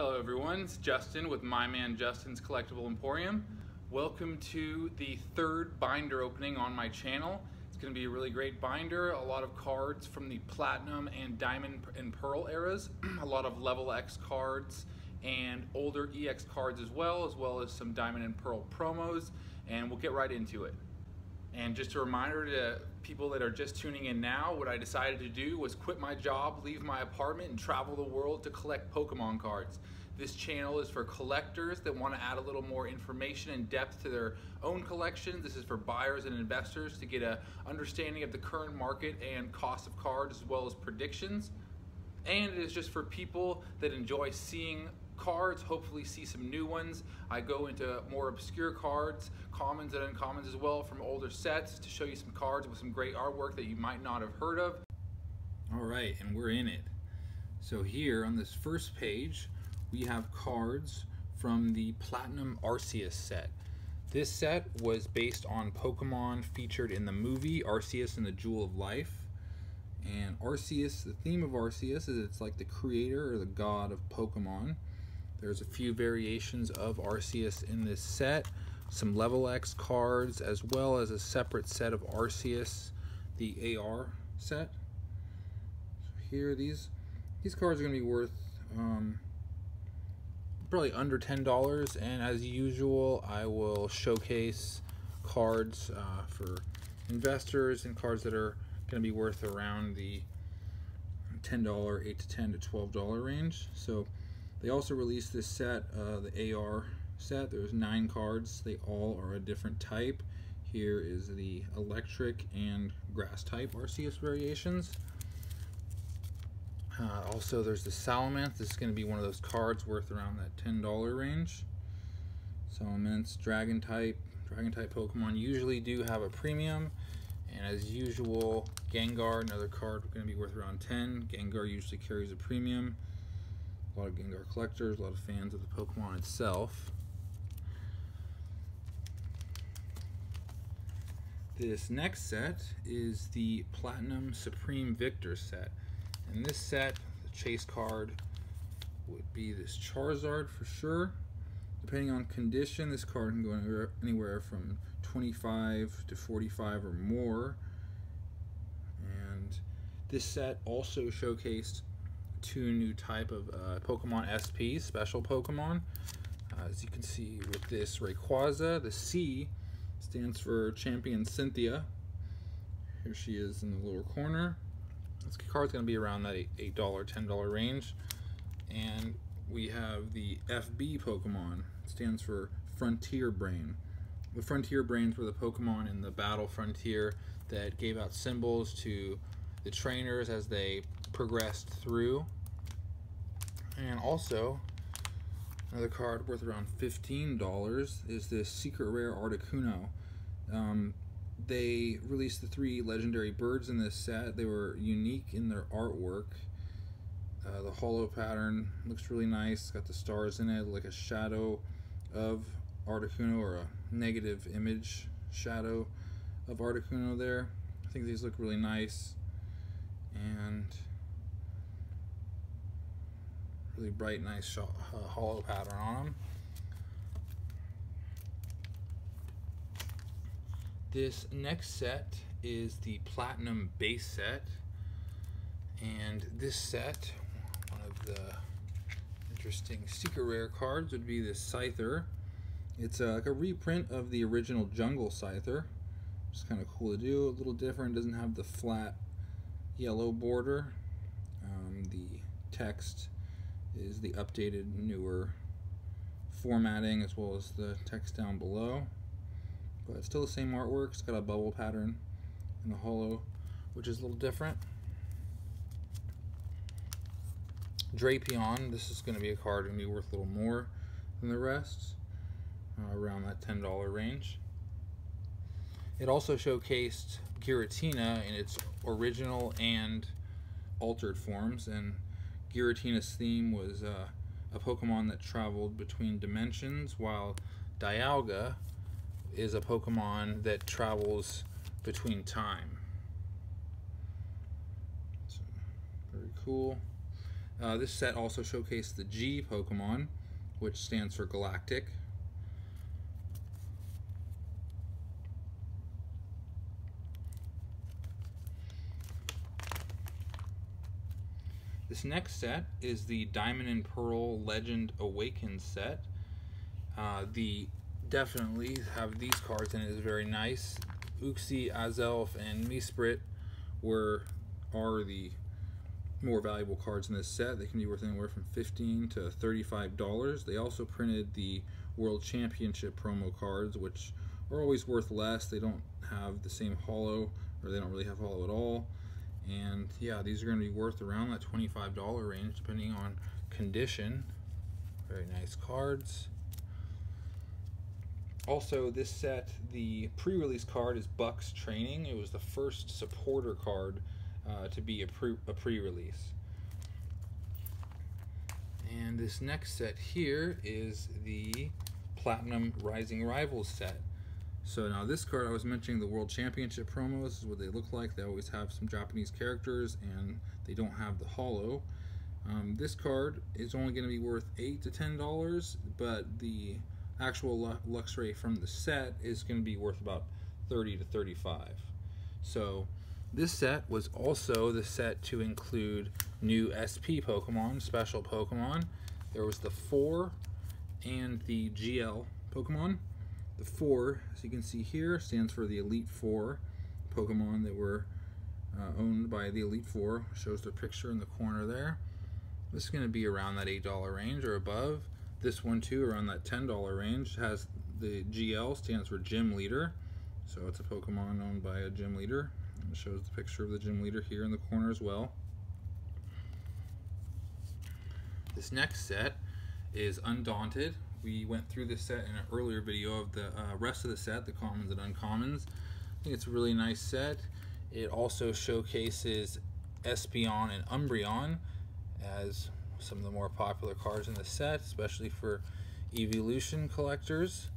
Hello everyone, it's Justin with My Man Justin's Collectible Emporium. Welcome to the third binder opening on my channel. It's going to be a really great binder, a lot of cards from the Platinum and Diamond and Pearl eras, a lot of Level X cards and older EX cards as well, as well as some Diamond and Pearl promos, and we'll get right into it. And just a reminder to people that are just tuning in now, what I decided to do was quit my job, leave my apartment, and travel the world to collect Pokemon cards. This channel is for collectors that want to add a little more information and depth to their own collection. This is for buyers and investors to get an understanding of the current market and cost of cards as well as predictions. And it is just for people that enjoy seeing cards, hopefully see some new ones. I go into more obscure cards, commons and uncommons as well from older sets to show you some cards with some great artwork that you might not have heard of. All right, and we're in it. So here on this first page, we have cards from the Platinum Arceus set. This set was based on Pokemon featured in the movie Arceus and the Jewel of Life. And Arceus, the theme of Arceus is it's like the creator or the god of Pokemon. There's a few variations of Arceus in this set, some level X cards, as well as a separate set of Arceus, the AR set. So here, these these cards are going to be worth um, probably under $10, and as usual, I will showcase cards uh, for investors and cards that are going to be worth around the $10, 8 to 10 to $12 range. So they also released this set, uh, the AR set. There's nine cards. They all are a different type. Here is the electric and grass type Arceus variations. Uh, also, there's the Salamence. This is going to be one of those cards worth around that $10 range. Salamence, Dragon type. Dragon type Pokemon usually do have a premium. And as usual, Gengar, another card going to be worth around 10. Gengar usually carries a premium. A lot of Gengar collectors, a lot of fans of the Pokemon itself. This next set is the Platinum Supreme Victor set. In this set, the chase card would be this Charizard for sure. Depending on condition, this card can go anywhere from 25 to 45 or more. And this set also showcased two new type of uh, Pokemon SP, special Pokemon. Uh, as you can see with this Rayquaza, the C stands for Champion Cynthia. Here she is in the lower corner. This card's going to be around that $8, $10 range. And we have the FB Pokemon. Stands for Frontier Brain. The Frontier Brains were the Pokemon in the Battle Frontier that gave out symbols to the trainers as they progressed through. And also, another card worth around $15 is this Secret Rare Articuno. Um, they released the three legendary birds in this set. They were unique in their artwork. Uh, the holo pattern looks really nice. Got the stars in it, like a shadow of Articuno or a negative image shadow of Articuno there. I think these look really nice and really bright, nice uh, holo pattern on them. This next set is the Platinum base set. And this set, one of the interesting secret rare cards would be this Scyther. It's uh, like a reprint of the original Jungle Scyther. It's kind of cool to do, a little different, doesn't have the flat yellow border. Um, the text is the updated, newer formatting as well as the text down below but it's still the same artwork. It's got a bubble pattern in the holo, which is a little different. Drapion, this is going to be a card going to be worth a little more than the rest, uh, around that $10 range. It also showcased Giratina in its original and altered forms, and Giratina's theme was uh, a Pokemon that traveled between dimensions, while Dialga is a Pokemon that travels between time. So, very cool. Uh, this set also showcased the G Pokemon, which stands for Galactic. This next set is the Diamond and Pearl Legend Awakens set. Uh, the definitely have these cards and it is very nice. Uxie, Azelf, and Mesprit were are the more valuable cards in this set. They can be worth anywhere from 15 to $35. They also printed the World Championship promo cards, which are always worth less. They don't have the same holo, or they don't really have holo at all. And yeah, these are going to be worth around that $25 range, depending on condition. Very nice cards. Also, this set, the pre-release card is Buck's Training. It was the first supporter card uh, to be a, pre a pre-release. And this next set here is the Platinum Rising Rivals set. So now this card, I was mentioning the World Championship promos, is what they look like. They always have some Japanese characters and they don't have the holo. Um, this card is only going to be worth 8 to $10, but the actual Luxray from the set is going to be worth about 30 to 35. So this set was also the set to include new SP Pokemon, special Pokemon. There was the 4 and the GL Pokemon. The 4, as you can see here, stands for the Elite Four Pokemon that were uh, owned by the Elite Four. Shows the picture in the corner there. This is going to be around that $8 range or above. This one too, around that $10 range, has the GL, stands for Gym Leader. So it's a Pokemon owned by a gym leader. It shows the picture of the gym leader here in the corner as well. This next set is Undaunted. We went through this set in an earlier video of the uh, rest of the set, the commons and uncommons. I think it's a really nice set. It also showcases Espeon and Umbreon as some of the more popular cards in the set, especially for evolution collectors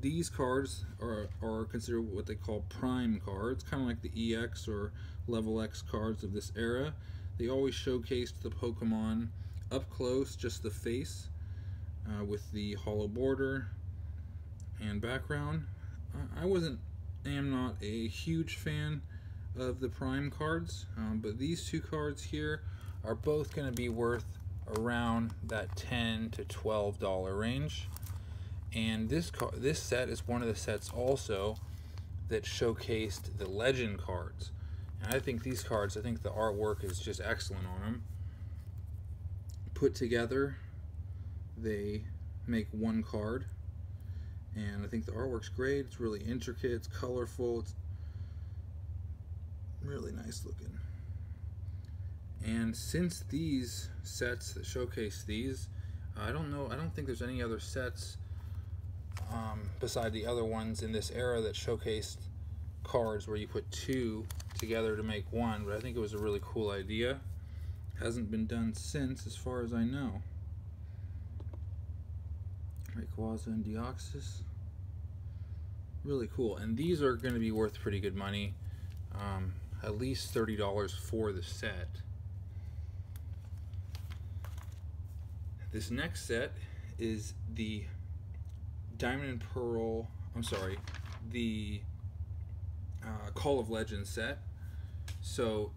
these cards are, are considered what they call prime cards, kind of like the EX or level X cards of this era. They always showcased the Pokemon up close, just the face, uh, with the holo border and background. I wasn't, am not a huge fan of the prime cards, um, but these two cards here are both going to be worth around that 10 to $12 range and this car, this set is one of the sets also that showcased the legend cards. And I think these cards, I think the artwork is just excellent on them. Put together, they make one card. And I think the artwork's great. It's really intricate. It's colorful. It's really nice looking. And since these sets that showcase these, I don't know, I don't think there's any other sets um, beside the other ones in this era that showcased cards where you put two together to make one, but I think it was a really cool idea. Hasn't been done since, as far as I know. Rayquaza and Deoxys. Really cool. And these are going to be worth pretty good money. Um, at least $30 for the set. This next set is the Diamond and Pearl, I'm sorry, the uh, Call of Legends set. So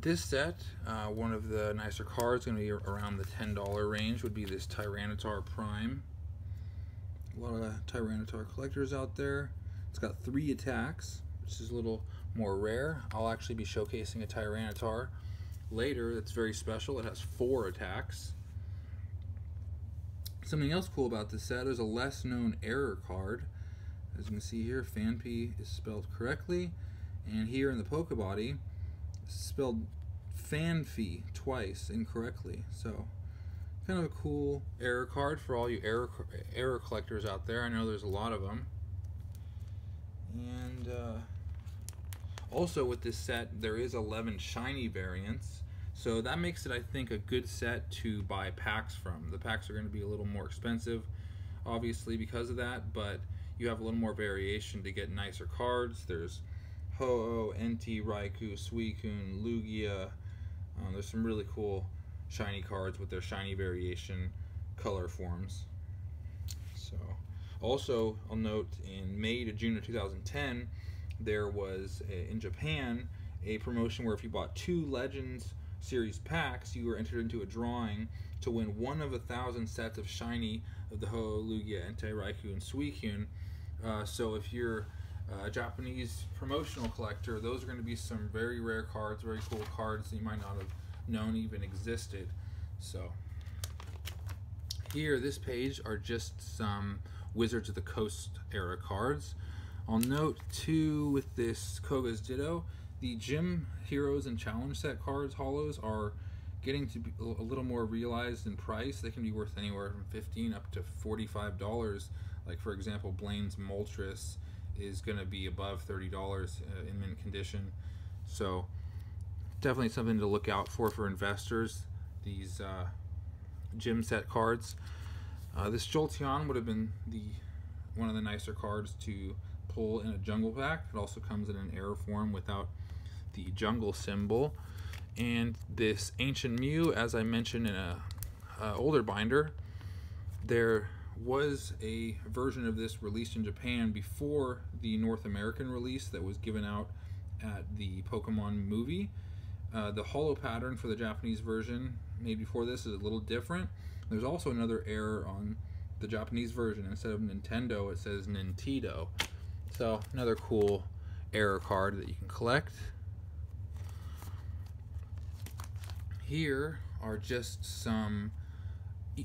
this set, uh, one of the nicer cards, going to be around the $10 range, would be this Tyranitar Prime. A lot of Tyranitar collectors out there. It's got three attacks, which is a little more rare. I'll actually be showcasing a Tyranitar later that's very special. It has four attacks. Something else cool about this set is a less known error card. As you can see here, Phanpy is spelled correctly, and here in the Pokebody, spelled Fanfi twice incorrectly. So, kind of a cool error card for all you error error collectors out there. I know there's a lot of them. And uh, also with this set, there is 11 shiny variants. So that makes it, I think, a good set to buy packs from. The packs are going to be a little more expensive, obviously, because of that, but you have a little more variation to get nicer cards. There's Ho-Oh, Entei, Raikou, Suicune, Lugia, Um, there's some really cool shiny cards with their shiny variation color forms. So, also, I'll note in May to June of 2010, there was a, in Japan a promotion where if you bought two Legends series packs, you were entered into a drawing to win one of a thousand sets of shiny of the Ho-Oh-Lugia, Entei, Raikou, and Suicune. Uh, so if you're a Japanese promotional collector, those are going to be some very rare cards, very cool cards that you might not have known even existed. So here, this page are just some Wizards of the Coast era cards. I'll note too with this Koga's Ditto, the Gym Heroes and Challenge Set cards, holos are getting to be a little more realized in price. They can be worth anywhere from 15 up to $45. Like for example, Blaine's Moltres is going to be above $30 uh, in mint condition. So definitely something to look out for for investors. These uh, gym set cards. Uh, this Jolteon would have been the one of the nicer cards to pull in a jungle pack. It also comes in an error form without the jungle symbol. And this Ancient Mew, as I mentioned in a, a older binder, there was a version of this released in Japan before the North American release that was given out at the Pokemon movie. Uh, the holo pattern for the Japanese version made before this is a little different. There's also another error on the Japanese version. Instead of Nintendo, it says Nintendo. So another cool error card that you can collect. Here are just some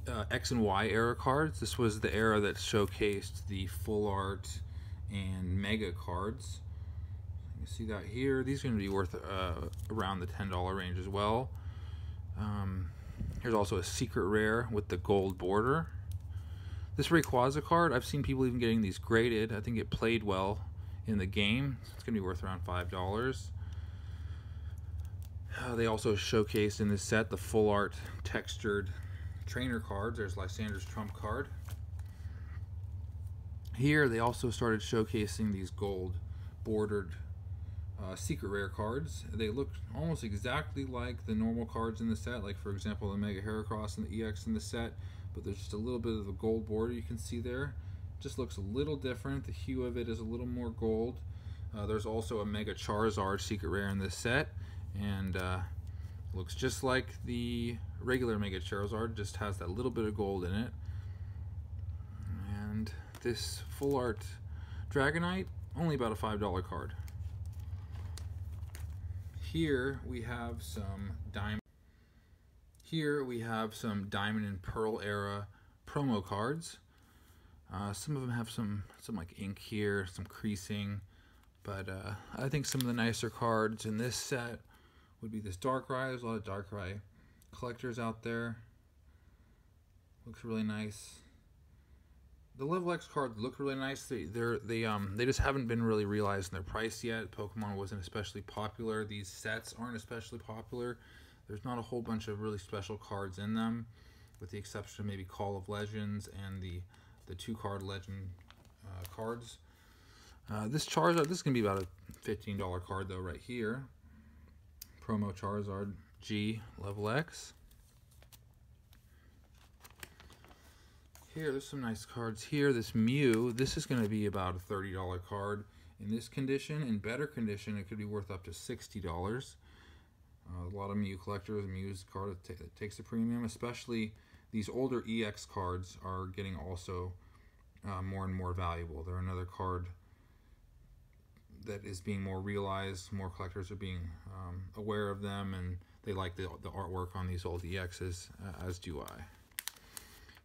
uh, X and Y error cards. This was the era that showcased the full art and mega cards. You see that here. These are going to be worth uh, around the $10 range as well. Um, here's also a secret rare with the gold border. This Rayquaza card, I've seen people even getting these graded. I think it played well in the game. It's going to be worth around $5. Uh, they also showcased in this set the full art textured trainer cards. There's Lysandre's Trump card. Here they also started showcasing these gold bordered uh, secret rare cards. They look almost exactly like the normal cards in the set, like for example the Mega Heracross and the EX in the set, but there's just a little bit of a gold border you can see there. Just looks a little different. The hue of it is a little more gold. Uh, there's also a Mega Charizard secret rare in this set, and uh, looks just like the regular Mega Charizard, just has that little bit of gold in it. And this full art Dragonite, only about a $5 card. Here we have some diamond. Here we have some Diamond and Pearl era promo cards. Uh, some of them have some some like ink here, some creasing, but uh, I think some of the nicer cards in this set would be this Darkrai. There's a lot of Darkrai collectors out there. Looks really nice. The level X cards look really nice. They they're they um they just haven't been really realized in their price yet. Pokemon wasn't especially popular. These sets aren't especially popular. There's not a whole bunch of really special cards in them, with the exception of maybe Call of Legends and the the two card Legend uh, cards. Uh, this Charizard, this is gonna be about a $15 card though, right here. Promo Charizard G level X. Here, there's some nice cards here. This Mew, this is going to be about a $30 card. In this condition, in better condition, it could be worth up to $60. Uh, a lot of Mew collectors, Mew's card that takes a premium, especially these older EX cards are getting also uh, more and more valuable. They're another card that is being more realized. More collectors are being um, aware of them, and they like the, the artwork on these old EXs, uh, as do I.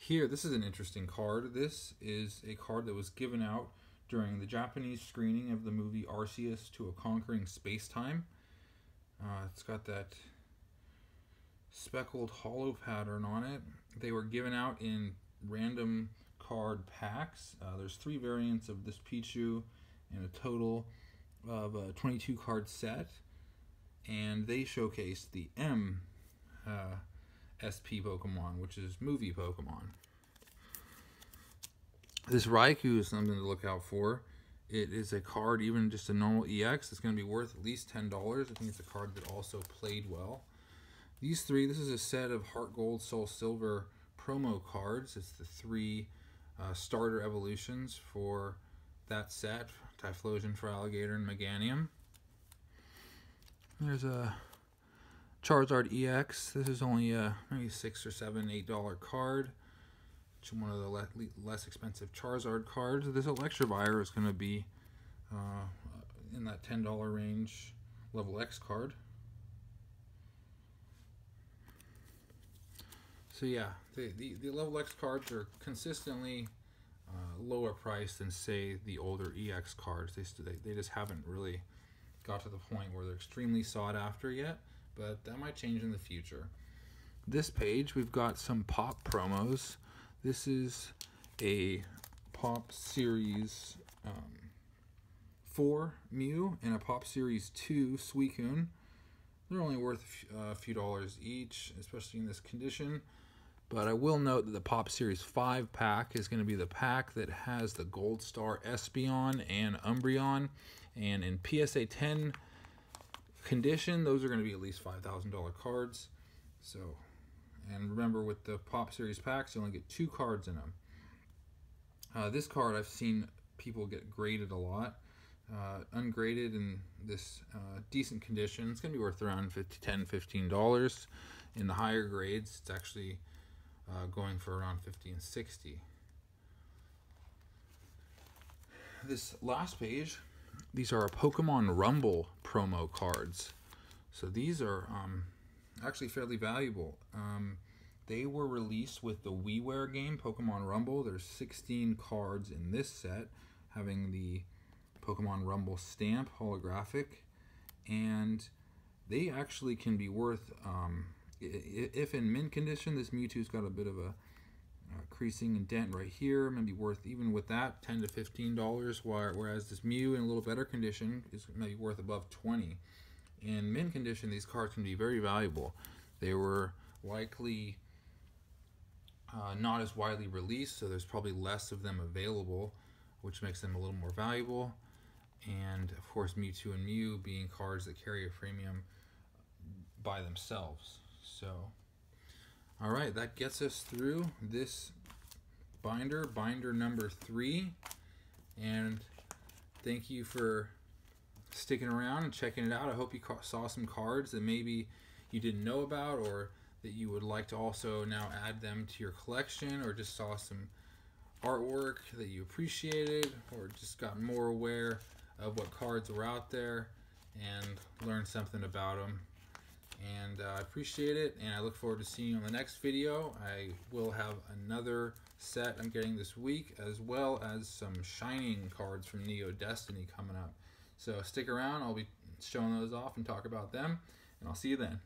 Here, this is an interesting card. This is a card that was given out during the Japanese screening of the movie Arceus to a Conquering Space-Time. Uh, it's got that speckled holo pattern on it. They were given out in random card packs. Uh, there's three variants of this Pichu and a total of a 22 card set. And they showcased the M uh, SP Pokemon, which is movie Pokemon. This Raikou is something to look out for. It is a card, even just a normal EX, it's going to be worth at least $10. I think it's a card that also played well. these three, this is a set of Heart Gold, Soul Silver promo cards. It's the three uh, starter evolutions for that set Typhlosion, Feraligatr and Meganium. There's a Charizard EX. This is only a maybe six or seven, eight dollar card. It's one of the le less expensive Charizard cards. This Electivire is going to be uh, in that ten dollar range. Level X card. So yeah, the, the, the level X cards are consistently uh, lower priced than say the older EX cards. They, they, they just haven't really got to the point where they're extremely sought after yet, but that might change in the future. This page, we've got some pop promos. This is a pop series um, 4 Mew and a pop series 2 Suicune. They're only worth a few dollars each, especially in this condition. But I will note that the Pop Series 5 pack is going to be the pack that has the Gold Star Espeon and Umbreon. And in PSA 10 condition, those are going to be at least $5,000 cards. So, and remember with the Pop Series packs, you only get two cards in them. Uh, this card I've seen people get graded a lot. Uh, ungraded in this uh, decent condition, it's going to be worth around 50, 10 $15. In the higher grades, it's actually uh, going for around 50 and 60. This last page, these are Pokemon Rumble promo cards. So these are um, actually fairly valuable. Um, they were released with the WiiWare game, Pokemon Rumble. There's 16 cards in this set, having the Pokemon Rumble stamp holographic. And they actually can be worth um, if in mint condition, this Mewtwo's got a bit of a creasing and dent right here, maybe worth even with that 10 to 15 dollars. Whereas this Mew in a little better condition is maybe worth above 20. In mint condition, these cards can be very valuable. They were likely uh, not as widely released, so there's probably less of them available, which makes them a little more valuable. And of course, Mewtwo and Mew being cards that carry a premium by themselves. So, all right, that gets us through this binder, binder number three. And thank you for sticking around and checking it out. I hope you saw some cards that maybe you didn't know about or that you would like to also now add them to your collection or just saw some artwork that you appreciated or just got more aware of what cards were out there and learned something about them and uh, I appreciate it and I look forward to seeing you on the next video. I will have another set I'm getting this week as well as some shining cards from Neo Destiny coming up. So stick around, I'll be showing those off and talk about them and I'll see you then.